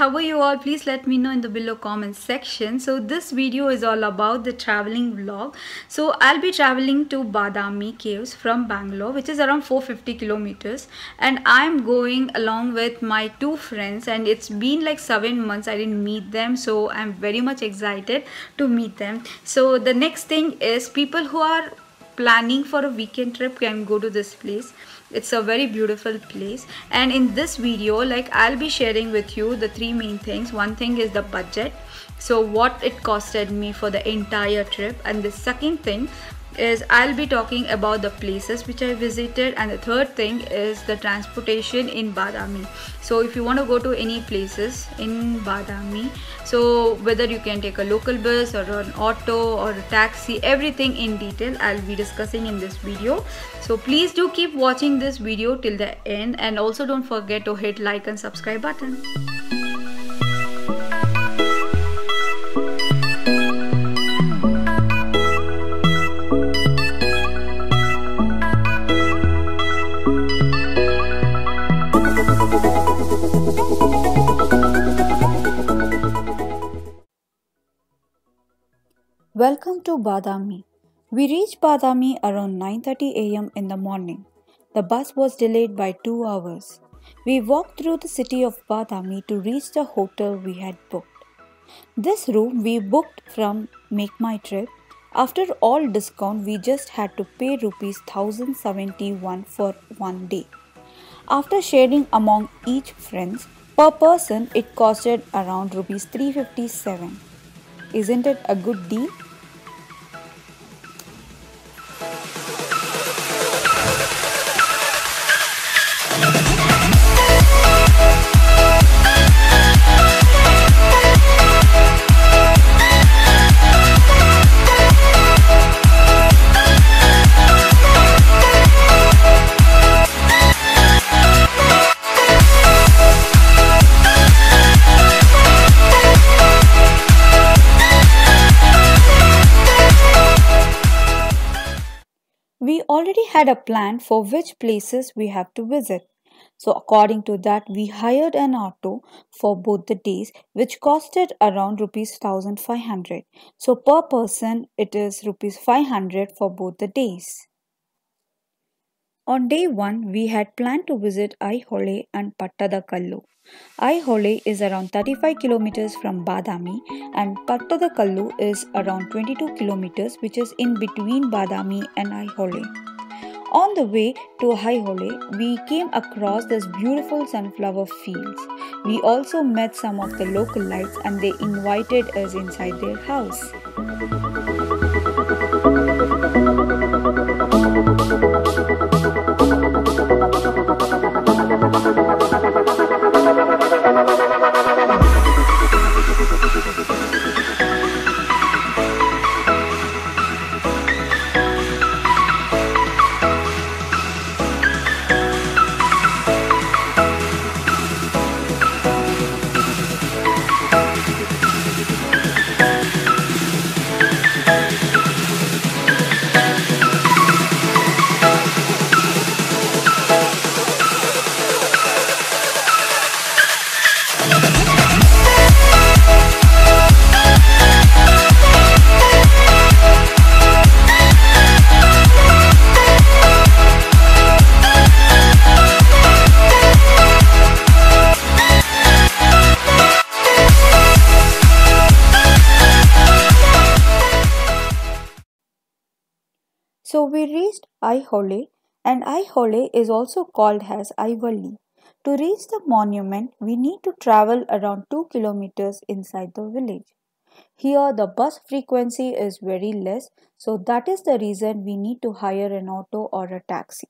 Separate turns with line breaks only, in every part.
How are you all? Please let me know in the below comment section. So this video is all about the traveling vlog. So I'll be traveling to Badami Caves from Bangalore which is around 450 kilometers and I'm going along with my two friends and it's been like 7 months I didn't meet them so I'm very much excited to meet them. So the next thing is people who are planning for a weekend trip can go to this place it's a very beautiful place. And in this video like i'll be sharing with you the three main things. One thing is the budget. So what it costed me for the entire trip. And the second thing is I'll be talking about the places which I visited and the third thing is the transportation in Badami. So if you want to go to any places in Badami, so whether you can take a local bus or an auto or a taxi, everything in detail I'll be discussing in this video. So please do keep watching this video till the end and also don't forget to hit like and subscribe button. To Badami. We reached Badami around 9:30 a.m. in the morning. The bus was delayed by 2 hours. We walked through the city of Badami to reach the hotel we had booked. This room we booked from Make My Trip. After all discount, we just had to pay rupees 1071 for one day. After sharing among each friends, per person it costed around rupees 357. Isn't it a good deal? Had a plan for which places we have to visit. So, according to that, we hired an auto for both the days, which costed around rupees 1500. So, per person, it is rupees 500 for both the days. On day 1, we had planned to visit Aihole and Pattadakallu. Aihole is around 35 kilometers from Badami and Pattadakallu is around 22 kilometers which is in between Badami and Aihole. On the way to Aihole, we came across this beautiful sunflower fields. We also met some of the local lights and they invited us inside their house. Aihole and Aihole is also called as Aivalli. To reach the monument, we need to travel around 2 kilometers inside the village. Here the bus frequency is very less, so that is the reason we need to hire an auto or a taxi.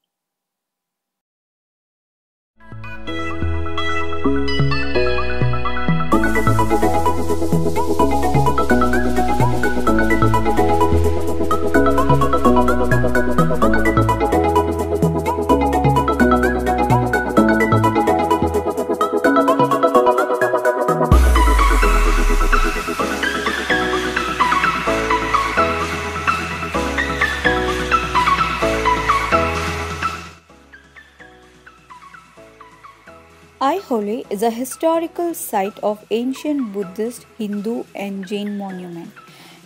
Historical site of ancient Buddhist, Hindu, and Jain monument.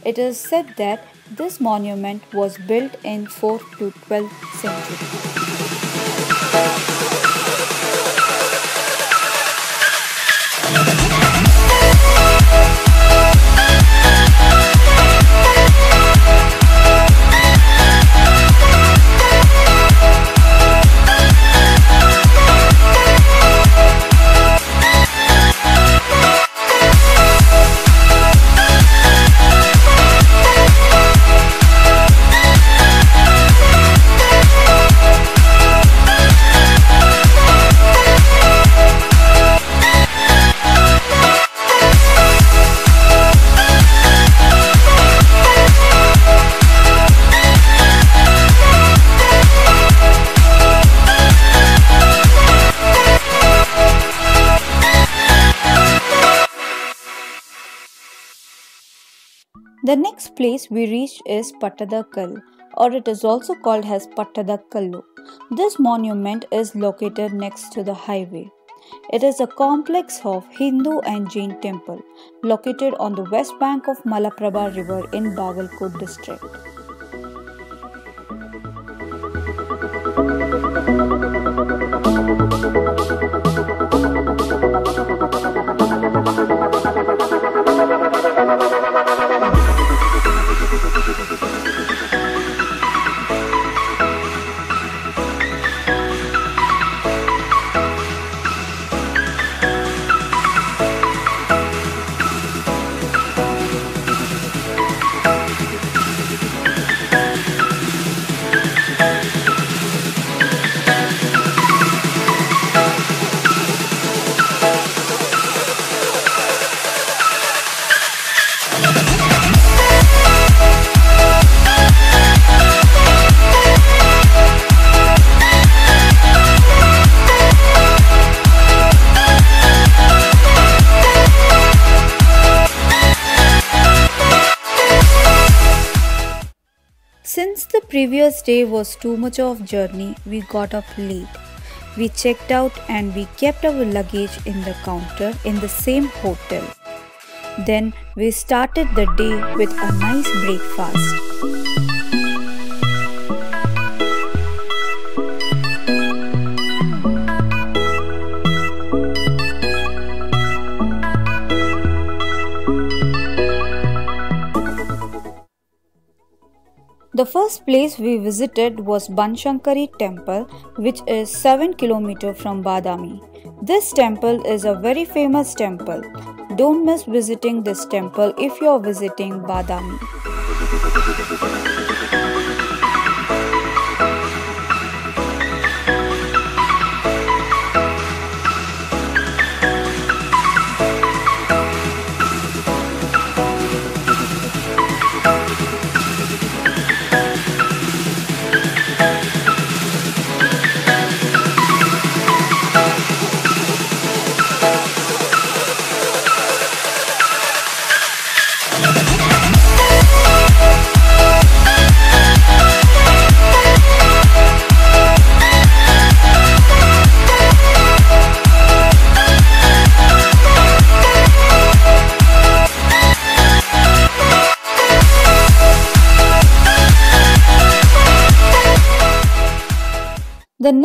It is said that this monument was built in 4th to 12th century. The next place we reached is Pattadakal or it is also called as Pattadakallu. This monument is located next to the highway. It is a complex of Hindu and Jain temple located on the west bank of Malaprabha river in Bagalkot district. Previous day was too much of journey, we got up late. We checked out and we kept our luggage in the counter in the same hotel. Then we started the day with a nice breakfast. The first place we visited was Banshankari temple which is 7 km from Badami. This temple is a very famous temple. Don't miss visiting this temple if you are visiting Badami.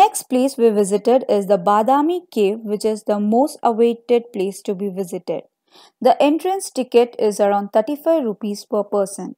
Next place we visited is the Badami cave which is the most awaited place to be visited. The entrance ticket is around 35 rupees per person.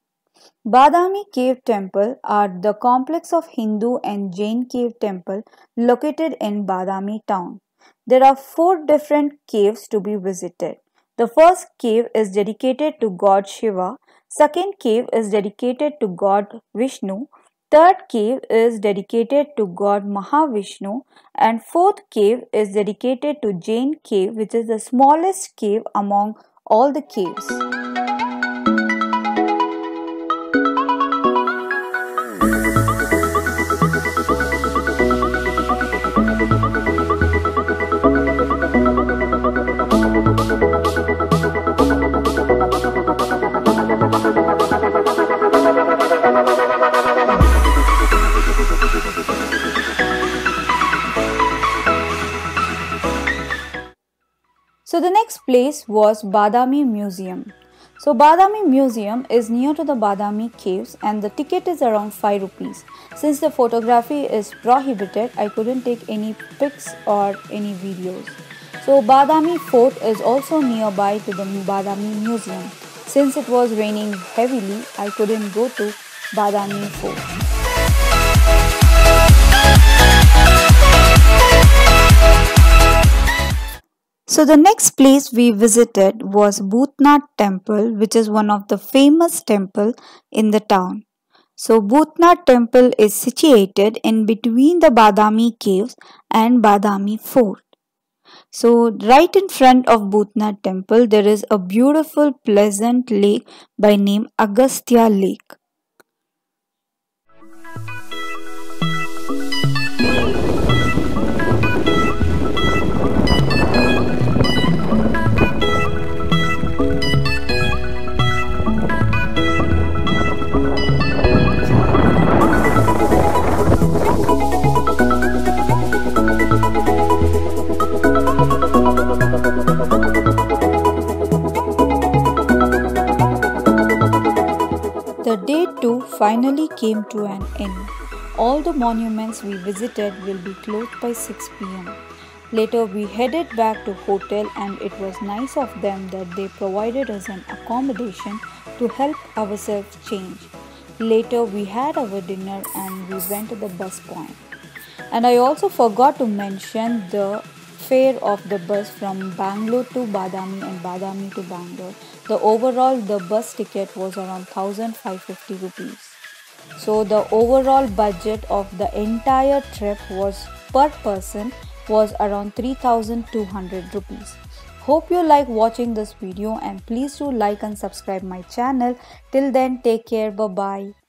Badami cave temple are the complex of Hindu and Jain cave temple located in Badami town. There are four different caves to be visited. The first cave is dedicated to God Shiva, second cave is dedicated to God Vishnu, Third cave is dedicated to god Mahavishnu and fourth cave is dedicated to Jain cave which is the smallest cave among all the caves. Was Badami Museum. So Badami Museum is near to the Badami caves and the ticket is around 5 rupees. Since the photography is prohibited, I couldn't take any pics or any videos. So Badami Fort is also nearby to the Badami Museum. Since it was raining heavily, I couldn't go to Badami Fort. So the next place we visited was Bhutnath temple which is one of the famous temple in the town. So Bhutnath temple is situated in between the Badami caves and Badami fort. So right in front of Bhutnath temple there is a beautiful pleasant lake by name Agastya lake. Finally came to an end. All the monuments we visited will be closed by 6 pm. Later we headed back to hotel and it was nice of them that they provided us an accommodation to help ourselves change. Later we had our dinner and we went to the bus point. And I also forgot to mention the fare of the bus from Bangalore to Badami and Badami to Bangalore the overall the bus ticket was around 1550 rupees so the overall budget of the entire trip was per person was around 3200 rupees. Hope you like watching this video and please do like and subscribe my channel. Till then take care. Bye bye